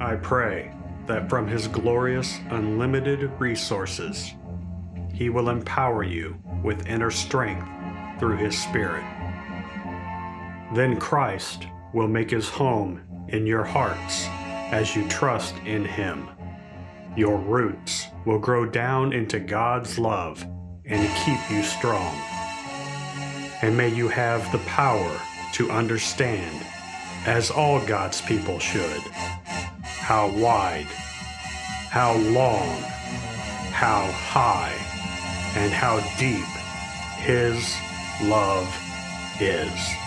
I pray that from His glorious, unlimited resources, He will empower you with inner strength through His Spirit. Then Christ will make His home in your hearts as you trust in Him. Your roots will grow down into God's love and keep you strong. And may you have the power to understand, as all God's people should, how wide, how long, how high, and how deep His love is.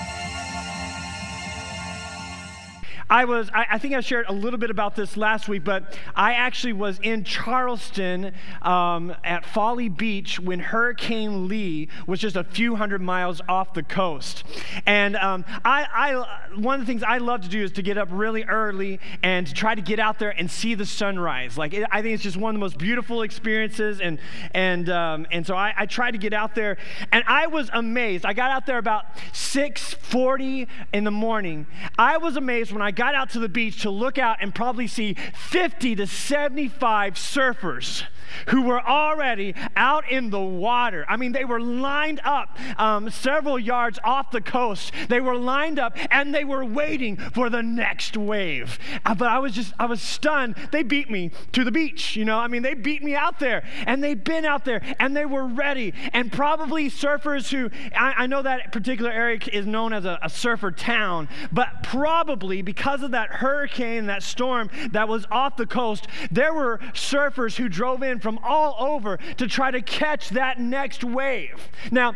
I was, I, I, think I shared a little bit about this last week, but I actually was in Charleston um, at Folly Beach when Hurricane Lee was just a few hundred miles off the coast. And um, I, I, one of the things I love to do is to get up really early and try to get out there and see the sunrise. Like, it, I think it's just one of the most beautiful experiences. And, and, um, and so I, I tried to get out there, and I was amazed. I got out there about 6.40 in the morning. I was amazed when I got out to the beach to look out and probably see 50 to 75 surfers who were already out in the water. I mean, they were lined up um, several yards off the coast. They were lined up and they were waiting for the next wave. Uh, but I was just, I was stunned. They beat me to the beach, you know? I mean, they beat me out there and they'd been out there and they were ready. And probably surfers who, I, I know that particular area is known as a, a surfer town, but probably because of that hurricane, that storm that was off the coast, there were surfers who drove in from all over to try to catch that next wave. Now,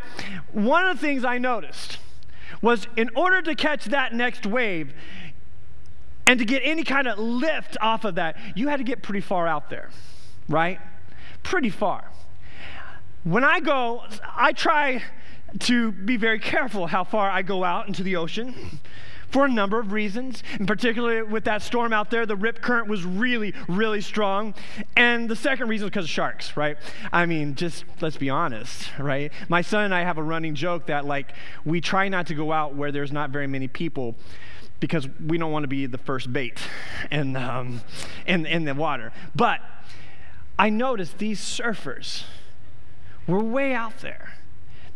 one of the things I noticed was in order to catch that next wave and to get any kind of lift off of that, you had to get pretty far out there, right? Pretty far. When I go, I try to be very careful how far I go out into the ocean for a number of reasons. And particularly with that storm out there, the rip current was really, really strong. And the second reason was because of sharks, right? I mean, just let's be honest, right? My son and I have a running joke that, like, we try not to go out where there's not very many people because we don't want to be the first bait in, um, in, in the water. But I noticed these surfers were way out there.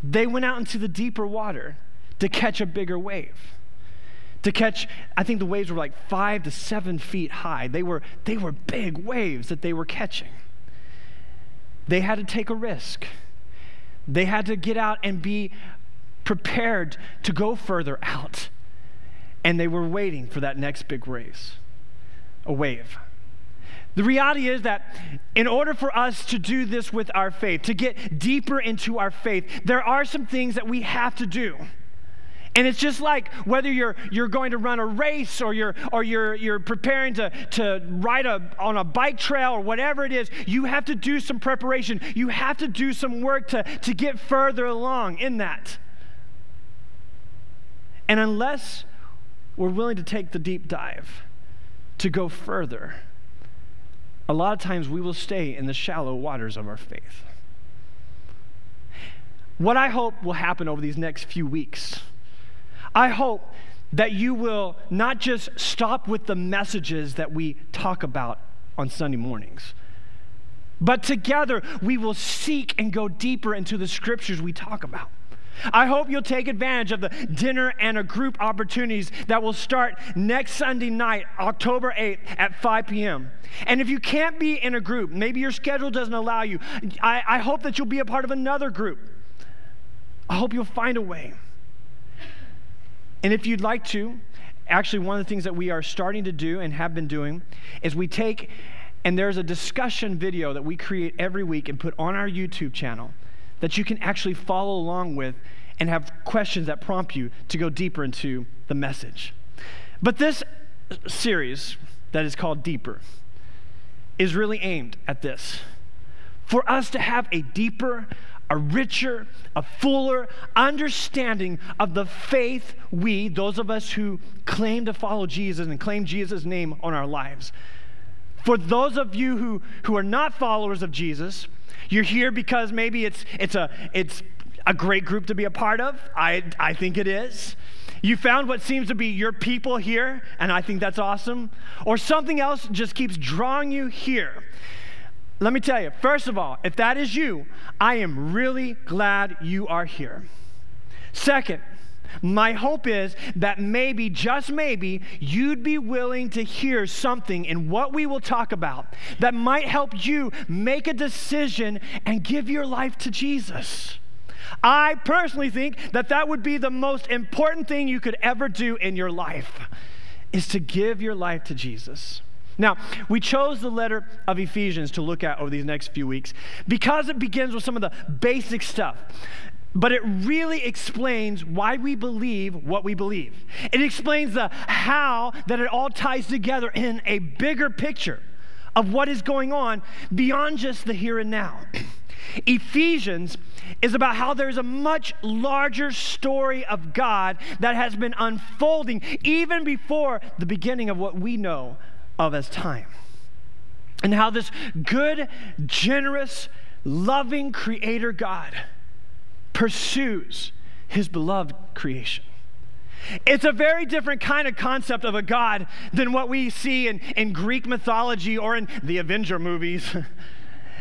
They went out into the deeper water to catch a bigger wave to catch i think the waves were like five to seven feet high. They were they were big waves that they were catching. They had to take a risk. They had to get out and be prepared to go further out. And they were waiting for that next big race a wave. The reality is that in order for us to do this with our faith, to get deeper into our faith, there are some things that we have to do. And it's just like whether you're, you're going to run a race or you're, or you're, you're preparing to, to ride a, on a bike trail or whatever it is, you have to do some preparation. You have to do some work to, to get further along in that. And unless we're willing to take the deep dive, to go further, a lot of times we will stay in the shallow waters of our faith. What I hope will happen over these next few weeks I hope that you will not just stop with the messages that we talk about on Sunday mornings, but together we will seek and go deeper into the scriptures we talk about. I hope you'll take advantage of the dinner and a group opportunities that will start next Sunday night, October 8th at 5 p.m. And if you can't be in a group, maybe your schedule doesn't allow you, I, I hope that you'll be a part of another group. I hope you'll find a way. And if you'd like to, actually, one of the things that we are starting to do and have been doing is we take, and there's a discussion video that we create every week and put on our YouTube channel that you can actually follow along with and have questions that prompt you to go deeper into the message. But this series that is called Deeper is really aimed at this for us to have a deeper, a richer, a fuller understanding of the faith we, those of us who claim to follow Jesus and claim Jesus' name on our lives. For those of you who, who are not followers of Jesus, you're here because maybe it's, it's, a, it's a great group to be a part of. I, I think it is. You found what seems to be your people here, and I think that's awesome. Or something else just keeps drawing you here. Let me tell you, first of all, if that is you, I am really glad you are here. Second, my hope is that maybe, just maybe, you'd be willing to hear something in what we will talk about that might help you make a decision and give your life to Jesus. I personally think that that would be the most important thing you could ever do in your life is to give your life to Jesus. Now, we chose the letter of Ephesians to look at over these next few weeks because it begins with some of the basic stuff. But it really explains why we believe what we believe. It explains the how that it all ties together in a bigger picture of what is going on beyond just the here and now. Ephesians is about how there's a much larger story of God that has been unfolding even before the beginning of what we know of as time. And how this good, generous, loving Creator God pursues His beloved creation. It's a very different kind of concept of a God than what we see in, in Greek mythology or in the Avenger movies.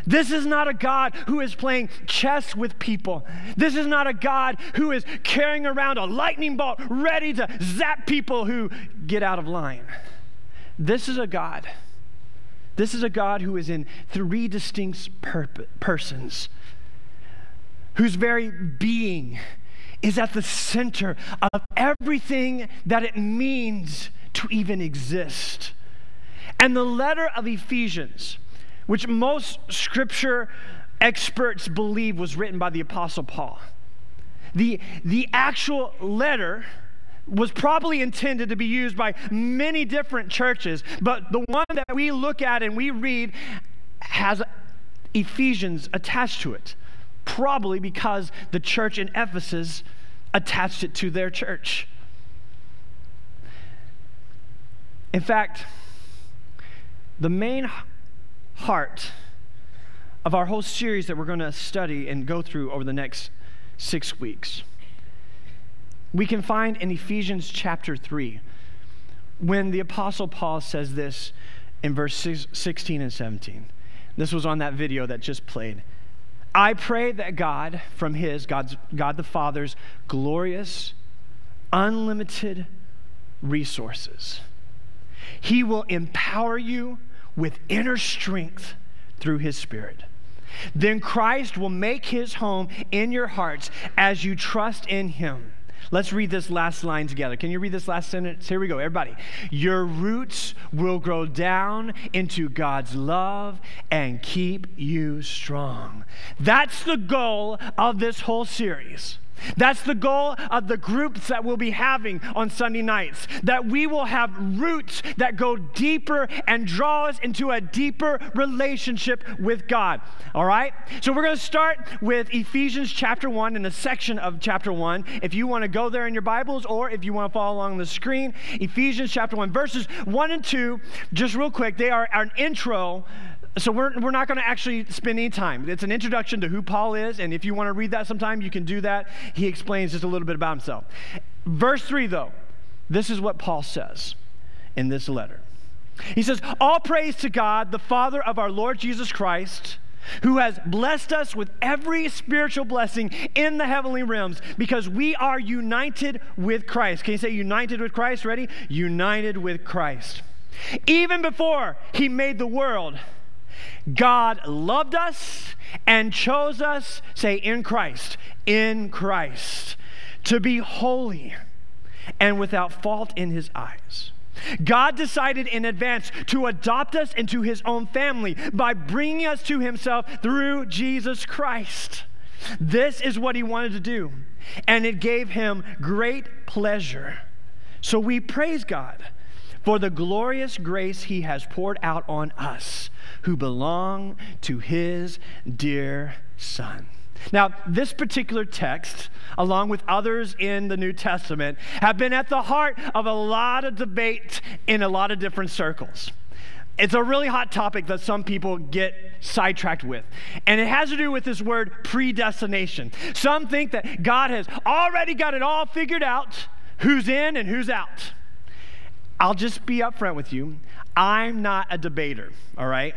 This is not a God who is playing chess with people. This is not a God who is carrying around a lightning bolt ready to zap people who get out of line. This is a God. This is a God who is in three distinct persons, whose very being is at the center of everything that it means to even exist. And the letter of Ephesians which most scripture experts believe was written by the Apostle Paul. The, the actual letter was probably intended to be used by many different churches, but the one that we look at and we read has Ephesians attached to it, probably because the church in Ephesus attached it to their church. In fact, the main heart of our whole series that we're going to study and go through over the next six weeks. We can find in Ephesians chapter 3 when the Apostle Paul says this in verse 16 and 17. This was on that video that just played. I pray that God, from His, God's, God the Father's glorious, unlimited resources, He will empower you with inner strength through his Spirit. Then Christ will make his home in your hearts as you trust in him. Let's read this last line together. Can you read this last sentence? Here we go, everybody. Your roots will grow down into God's love and keep you strong. That's the goal of this whole series. That's the goal of the groups that we'll be having on Sunday nights. That we will have roots that go deeper and draw us into a deeper relationship with God. All right? So we're going to start with Ephesians chapter 1 in a section of chapter 1. If you want to go there in your Bibles or if you want to follow along the screen, Ephesians chapter 1, verses 1 and 2, just real quick, they are an intro so we're, we're not going to actually spend any time. It's an introduction to who Paul is, and if you want to read that sometime, you can do that. He explains just a little bit about himself. Verse 3, though, this is what Paul says in this letter. He says, All praise to God, the Father of our Lord Jesus Christ, who has blessed us with every spiritual blessing in the heavenly realms because we are united with Christ. Can you say united with Christ? Ready? United with Christ. Even before he made the world, God loved us and chose us, say, in Christ, in Christ, to be holy and without fault in his eyes. God decided in advance to adopt us into his own family by bringing us to himself through Jesus Christ. This is what he wanted to do, and it gave him great pleasure. So we praise God for the glorious grace he has poured out on us who belong to his dear Son. Now, this particular text, along with others in the New Testament, have been at the heart of a lot of debate in a lot of different circles. It's a really hot topic that some people get sidetracked with. And it has to do with this word predestination. Some think that God has already got it all figured out who's in and who's out. I'll just be upfront with you. I'm not a debater, all right?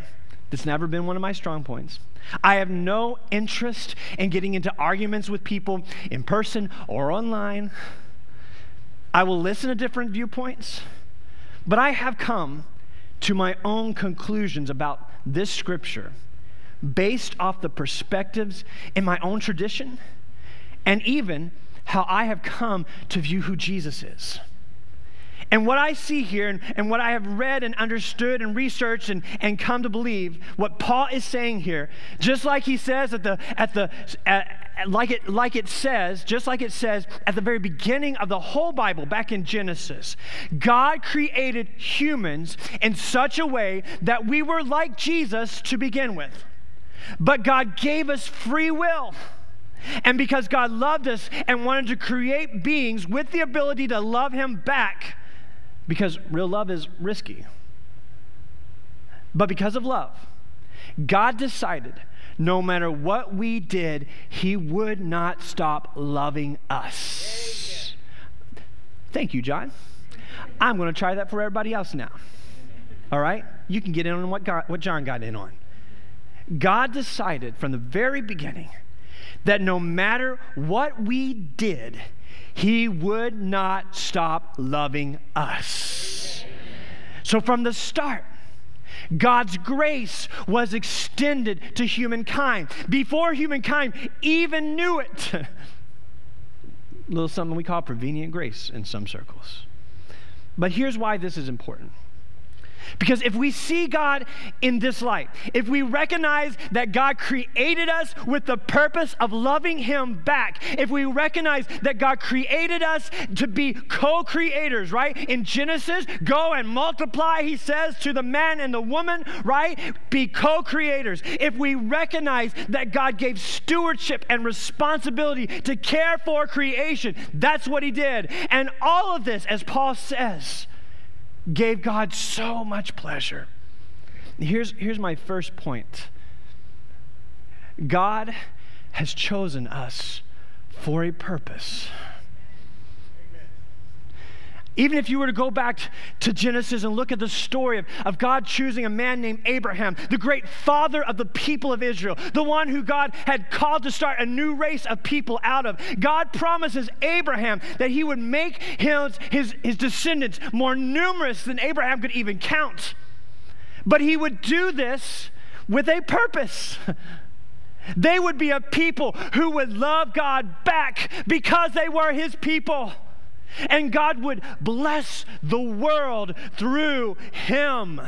That's never been one of my strong points. I have no interest in getting into arguments with people in person or online. I will listen to different viewpoints, but I have come to my own conclusions about this scripture based off the perspectives in my own tradition and even how I have come to view who Jesus is. And what I see here and, and, what I have read and understood and researched and, and come to believe, what Paul is saying here, just like he says at the, at the, at, like it, like it says, just like it says at the very beginning of the whole Bible, back in Genesis, God created humans in such a way that we were like Jesus to begin with. But God gave us free will. And because God loved us and wanted to create beings with the ability to love Him back, because real love is risky. But because of love, God decided no matter what we did, He would not stop loving us. Thank you, John. I'm going to try that for everybody else now. All right? You can get in on what, God, what John got in on. God decided from the very beginning that no matter what we did, He would not stop loving us. So from the start, God's grace was extended to humankind before humankind even knew it. A little something we call prevenient grace in some circles. But here's why this is important because if we see God in this light, if we recognize that God created us with the purpose of loving Him back, if we recognize that God created us to be co creators, right? In Genesis, go and multiply, He says to the man and the woman, right? Be co creators. If we recognize that God gave stewardship and responsibility to care for creation, that's what He did. And all of this, as Paul says, gave God so much pleasure. Here's, here's my first point God has chosen us for a purpose. Even if you were to go back to Genesis and look at the story of, of God choosing a man named Abraham, the great father of the people of Israel, the one who God had called to start a new race of people out of, God promises Abraham that he would make his, his, his descendants more numerous than Abraham could even count. But he would do this with a purpose. They would be a people who would love God back because they were his people and God would bless the world through him.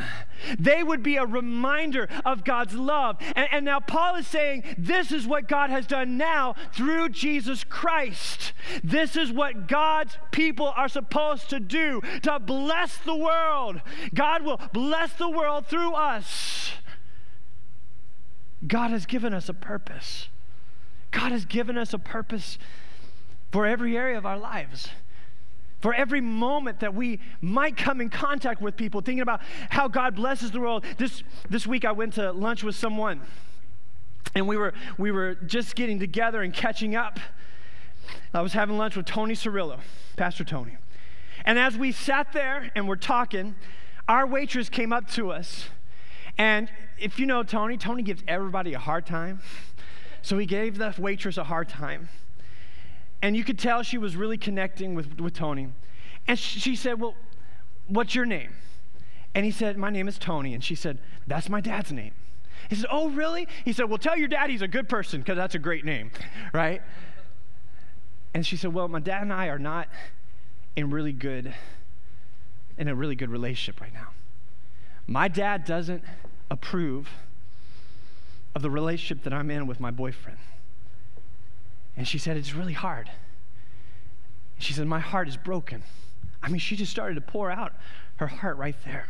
They would be a reminder of God's love. And, and, now Paul is saying this is what God has done now through Jesus Christ. This is what God's people are supposed to do to bless the world. God will bless the world through us. God has given us a purpose. God has given us a purpose for every area of our lives for every moment that we might come in contact with people, thinking about how God blesses the world. This, this week I went to lunch with someone, and we were, we were just getting together and catching up. I was having lunch with Tony Cirillo, Pastor Tony. And as we sat there and we're talking, our waitress came up to us. And if you know Tony, Tony gives everybody a hard time. So he gave the waitress a hard time. And you could tell she was really connecting with, with Tony. And she said, Well, what's your name? And he said, My name is Tony. And she said, That's my dad's name. He said, Oh, really? He said, Well, tell your dad he's a good person because that's a great name, right? And she said, Well, my dad and I are not in really good, in a really good relationship right now. My dad doesn't approve of the relationship that I'm in with my boyfriend. And she said, It's really hard. She said, My heart is broken. I mean, she just started to pour out her heart right there.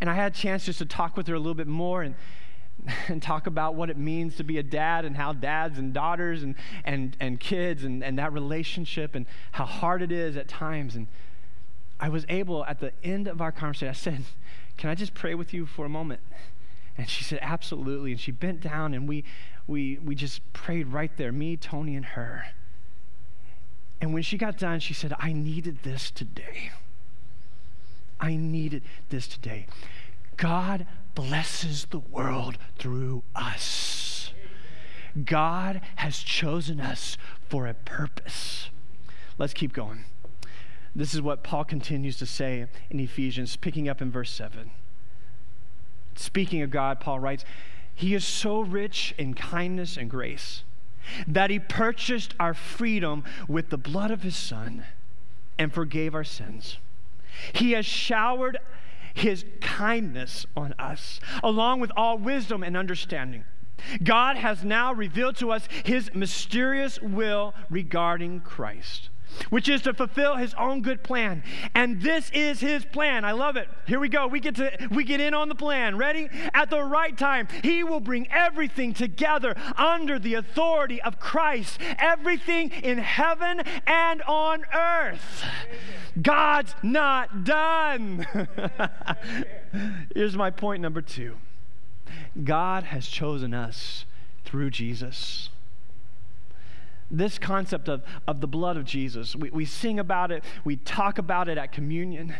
And I had a chance just to talk with her a little bit more and, and talk about what it means to be a dad and how dads and daughters and, and, and kids and, and that relationship and how hard it is at times. And I was able, at the end of our conversation, I said, Can I just pray with you for a moment? And she said, Absolutely. And she bent down and we, we, we just prayed right there, me, Tony, and her. And when she got done, she said, I needed this today. I needed this today. God blesses the world through us. God has chosen us for a purpose. Let's keep going. This is what Paul continues to say in Ephesians, picking up in verse 7. Speaking of God, Paul writes, He is so rich in kindness and grace that He purchased our freedom with the blood of His Son and forgave our sins. He has showered His kindness on us, along with all wisdom and understanding. God has now revealed to us His mysterious will regarding Christ which is to fulfill his own good plan. And this is his plan. I love it. Here we go. We get to we get in on the plan. Ready? At the right time, he will bring everything together under the authority of Christ. Everything in heaven and on earth. God's not done. Here's my point number 2. God has chosen us through Jesus this concept of, of the blood of Jesus. We, we sing about it, we talk about it at communion.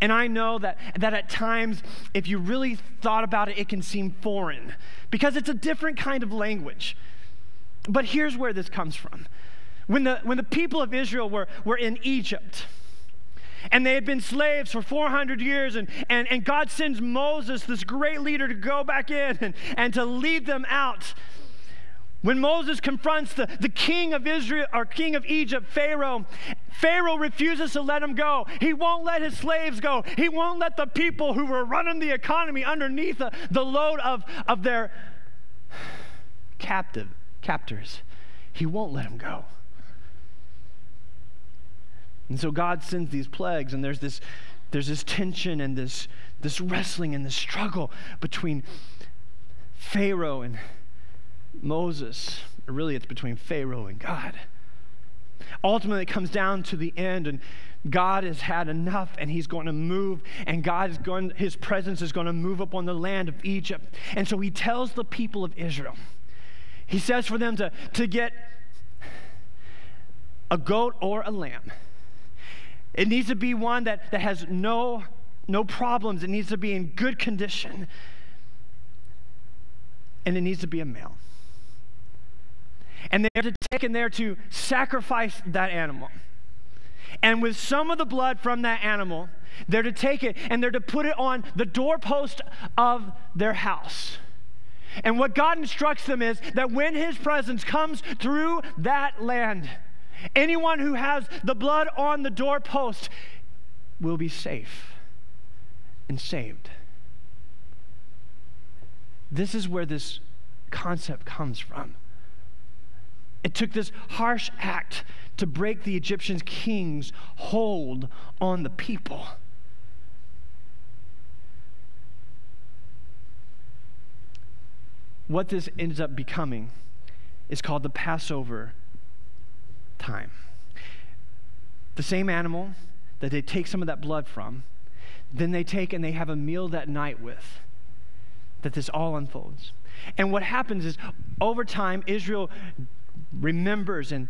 And I know that, that at times, if you really thought about it, it can seem foreign because it's a different kind of language. But here's where this comes from. When the, when the people of Israel were, were in Egypt, and they had been slaves for 400 years, and, and, and God sends Moses, this great leader, to go back in and, and to lead them out. When Moses confronts the, the king of Israel or king of Egypt, Pharaoh, Pharaoh refuses to let him go. He won't let his slaves go. He won't let the people who were running the economy underneath the, the load of, of their captive captors. He won't let him go. And so God sends these plagues, and there's this, there's this tension and this, this wrestling and this struggle between Pharaoh and Moses. Really, it's between Pharaoh and God. Ultimately, it comes down to the end, and God has had enough, and He's going to move, and God is going, His presence is going to move upon the land of Egypt. And so He tells the people of Israel, He says for them to, to get a goat or a lamb. It needs to be one that, that has no, no problems, it needs to be in good condition, and it needs to be a male and they're to take and they're to sacrifice that animal. And with some of the blood from that animal, they're to take it and they're to put it on the doorpost of their house. And what God instructs them is that when His presence comes through that land, anyone who has the blood on the doorpost will be safe and saved. This is where this concept comes from. It took this harsh act to break the Egyptian king's hold on the people. What this ends up becoming is called the Passover time. The same animal that they take some of that blood from, then they take and they have a meal that night with, that this all unfolds. And what happens is, over time, Israel remembers and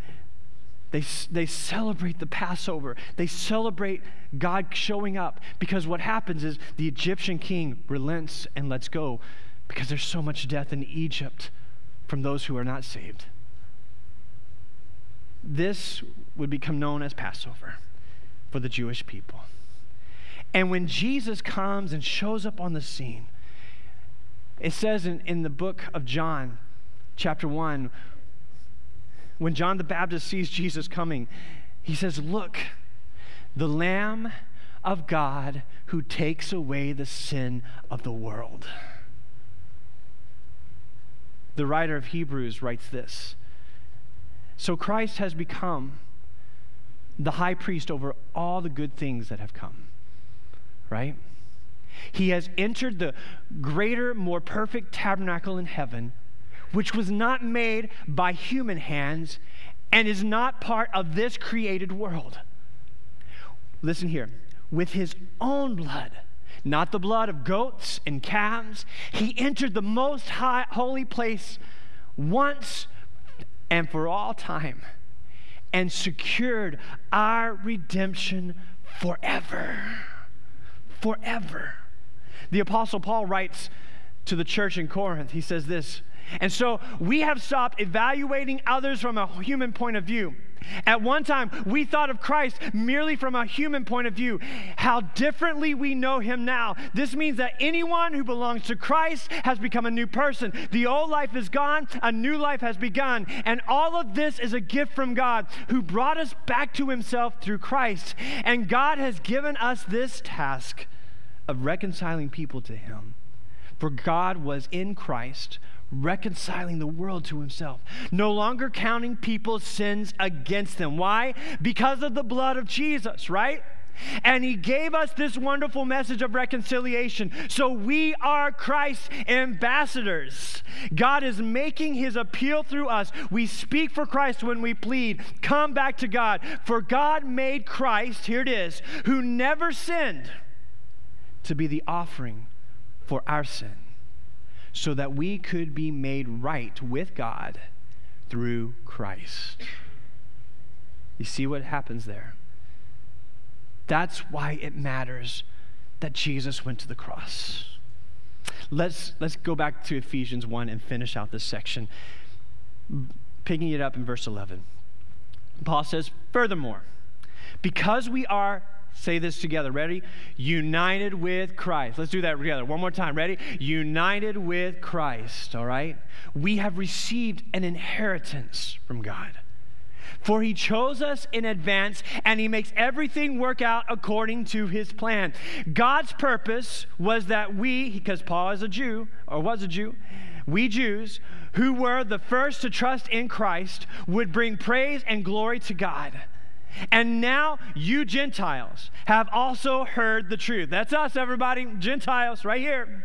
they, they celebrate the Passover. They celebrate God showing up because what happens is the Egyptian king relents and lets go because there's so much death in Egypt from those who are not saved. This would become known as Passover for the Jewish people. And when Jesus comes and shows up on the scene, it says in, in the book of John, chapter 1, when John the Baptist sees Jesus coming, he says, Look, the Lamb of God who takes away the sin of the world. The writer of Hebrews writes this So Christ has become the high priest over all the good things that have come, right? He has entered the greater, more perfect tabernacle in heaven which was not made by human hands and is not part of this created world. Listen here with his own blood, not the blood of goats and calves, he entered the most high, holy place once and for all time and secured our redemption forever. Forever. The Apostle Paul writes to the church in Corinth, he says this, and so we have stopped evaluating others from a human point of view. At one time, we thought of Christ merely from a human point of view. How differently we know him now. This means that anyone who belongs to Christ has become a new person. The old life is gone, a new life has begun. And all of this is a gift from God who brought us back to himself through Christ. And God has given us this task of reconciling people to him. For God was in Christ reconciling the world to himself, no longer counting people's sins against them. Why? Because of the blood of Jesus, right? And he gave us this wonderful message of reconciliation. So we are Christ's ambassadors. God is making his appeal through us. We speak for Christ when we plead, come back to God. For God made Christ, here it is, who never sinned, to be the offering for our sin so that we could be made right with God through Christ. You see what happens there? That's why it matters that Jesus went to the cross. Let's, let's go back to Ephesians 1 and finish out this section. Picking it up in verse 11. Paul says, Furthermore, because we are Say this together. Ready? United with Christ. Let's do that together. One more time. Ready? United with Christ. All right? We have received an inheritance from God. For he chose us in advance and he makes everything work out according to his plan. God's purpose was that we, because Paul is a Jew, or was a Jew, we Jews, who were the first to trust in Christ, would bring praise and glory to God. And now you Gentiles have also heard the truth. That's us, everybody, Gentiles, right here.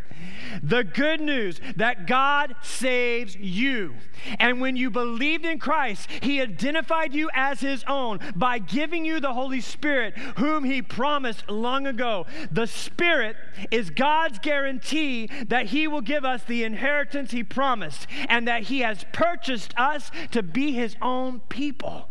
The good news that God saves you. And when you believed in Christ, He identified you as His own by giving you the Holy Spirit, whom He promised long ago. The Spirit is God's guarantee that He will give us the inheritance He promised and that He has purchased us to be His own people.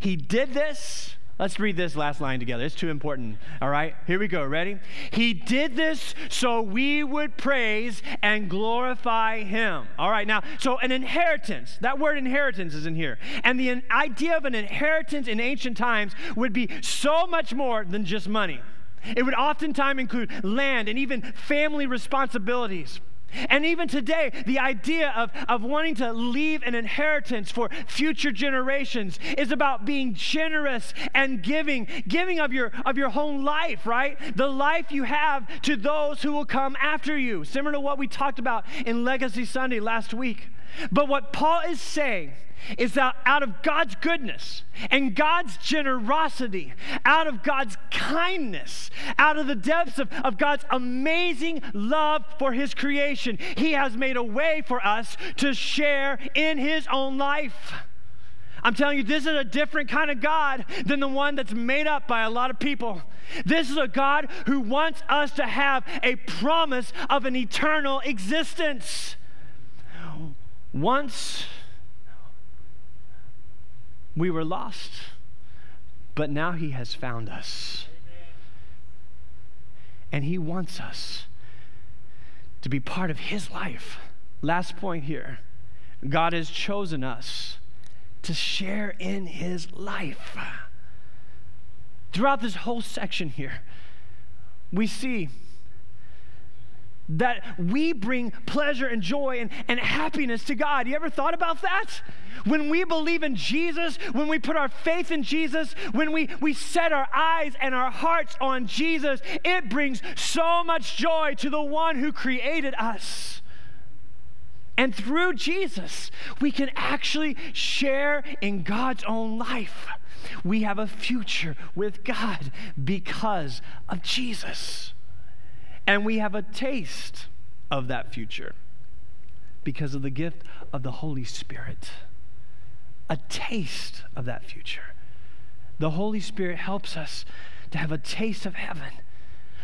He did this. Let's read this last line together. It's too important. All right, here we go. Ready? He did this so we would praise and glorify Him. All right, now, so an inheritance, that word inheritance is in here. And the idea of an inheritance in ancient times would be so much more than just money. It would oftentimes include land and even family responsibilities. And even today, the idea of, of wanting to leave an inheritance for future generations is about being generous and giving, giving of your, of your whole life, right? The life you have to those who will come after you, similar to what we talked about in Legacy Sunday last week. But what Paul is saying is that out of God's goodness and God's generosity, out of God's kindness, out of the depths of, of God's amazing love for His creation, He has made a way for us to share in His own life. I'm telling you, this is a different kind of God than the one that's made up by a lot of people. This is a God who wants us to have a promise of an eternal existence. Once we were lost, but now He has found us. And He wants us to be part of His life. Last point here God has chosen us to share in His life. Throughout this whole section here, we see that we bring pleasure and joy and, and happiness to God. You ever thought about that? When we believe in Jesus, when we put our faith in Jesus, when we, we set our eyes and our hearts on Jesus, it brings so much joy to the one who created us. And through Jesus, we can actually share in God's own life. We have a future with God because of Jesus. And we have a taste of that future because of the gift of the Holy Spirit. A taste of that future. The Holy Spirit helps us to have a taste of heaven,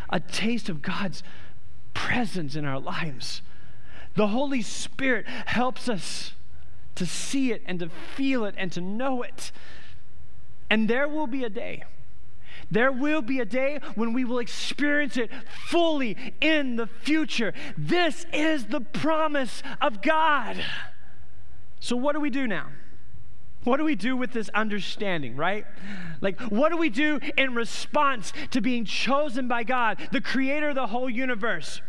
a taste of God's presence in our lives. The Holy Spirit helps us to see it and to feel it and to know it. And there will be a day. There will be a day when we will experience it fully in the future. This is the promise of God. So, what do we do now? What do we do with this understanding, right? Like, what do we do in response to being chosen by God, the creator of the whole universe?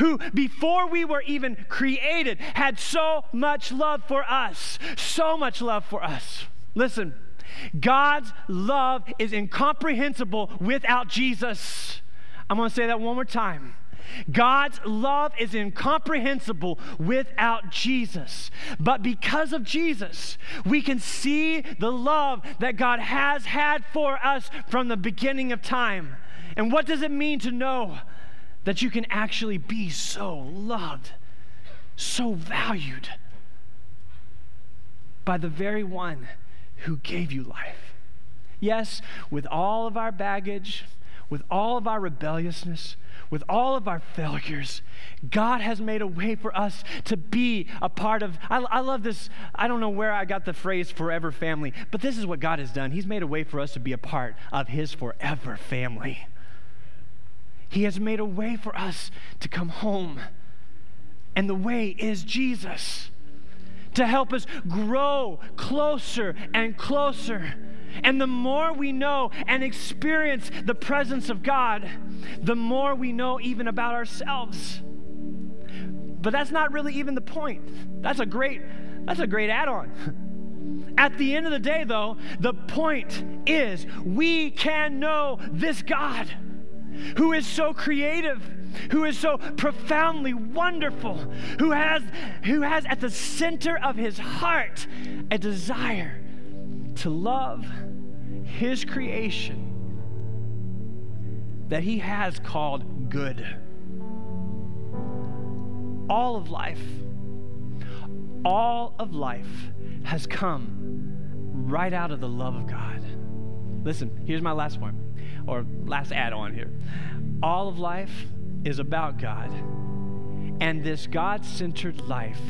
Who, before we were even created, had so much love for us. So much love for us. Listen, God's love is incomprehensible without Jesus. I'm going to say that one more time. God's love is incomprehensible without Jesus. But because of Jesus, we can see the love that God has had for us from the beginning of time. And what does it mean to know that you can actually be so loved, so valued by the very one who gave you life? Yes, with all of our baggage, with all of our rebelliousness, with all of our failures, God has made a way for us to be a part of. I, I, love this. I don't know where I got the phrase forever family, but this is what God has done. He's made a way for us to be a part of His forever family. He has made a way for us to come home. And the way is Jesus to help us grow closer and closer and the more we know and experience the presence of God, the more we know even about ourselves. But that's not really even the point. That's a great that's a great add-on. At the end of the day though, the point is we can know this God who is so creative, who is so profoundly wonderful, who has who has at the center of his heart a desire to love his creation that he has called good. All of life, all of life has come right out of the love of God. Listen, here's my last point, or last add on here. All of life is about God, and this God centered life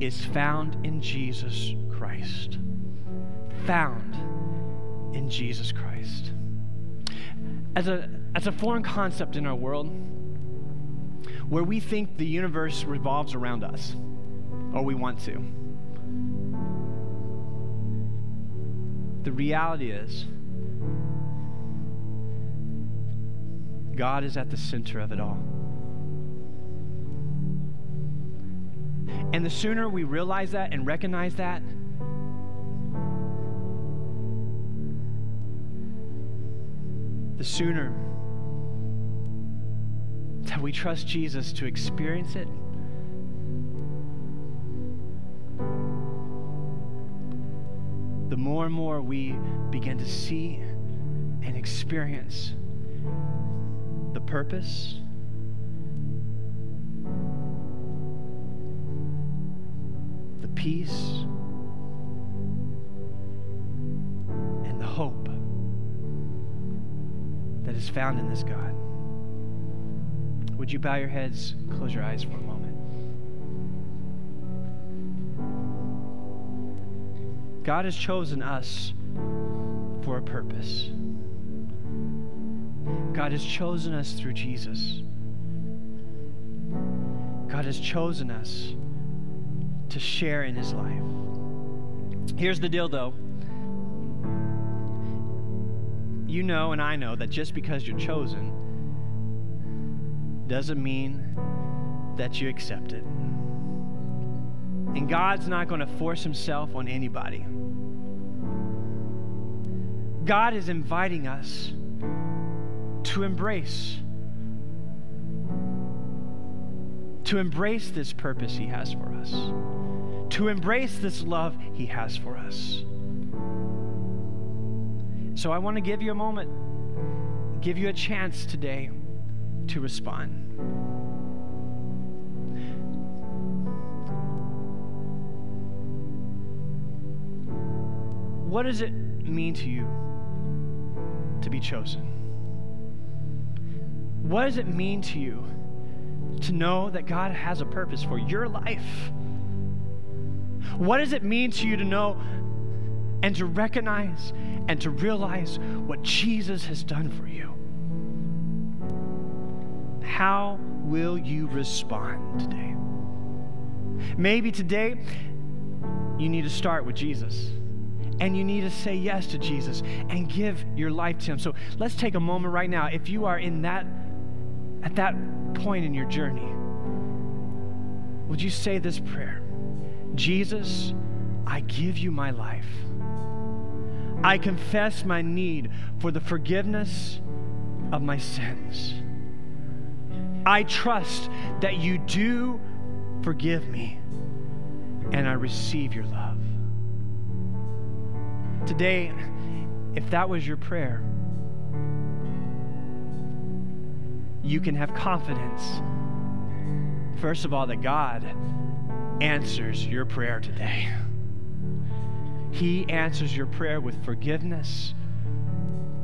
is found in Jesus Christ. Found in Jesus Christ. As a, as a foreign concept in our world, where we think the universe revolves around us, or we want to, the reality is God is at the center of it all. And the sooner we realize that and recognize that, the sooner that we trust Jesus to experience it. The more and more we begin to see and experience the purpose, peace, and the hope that is found in this God. Would you bow your heads, close your eyes for a moment? God has chosen us for a purpose. God has chosen us through Jesus. God has chosen us to share in his life. Here's the deal, though you know and I know that just because you're chosen doesn't mean that you accept it. And God's not going to force himself on anybody. God is inviting us to embrace to embrace this purpose he has for us. To embrace this love he has for us. So I want to give you a moment, give you a chance today to respond. What does it mean to you to be chosen? What does it mean to you to know that God has a purpose for your life? What does it mean to you to know and to recognize and to realize what Jesus has done for you. How will you respond today? Maybe today you need to start with Jesus and you need to say yes to Jesus and give your life to him. So let's take a moment right now. If you are in that at that point in your journey, would you say this prayer? Jesus, I give you my life. I confess my need for the forgiveness of my sins. I trust that you do forgive me and I receive your love. Today, if that was your prayer, you can have confidence, first of all, that God answers your prayer today. He answers your prayer with forgiveness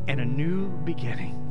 and a new beginning.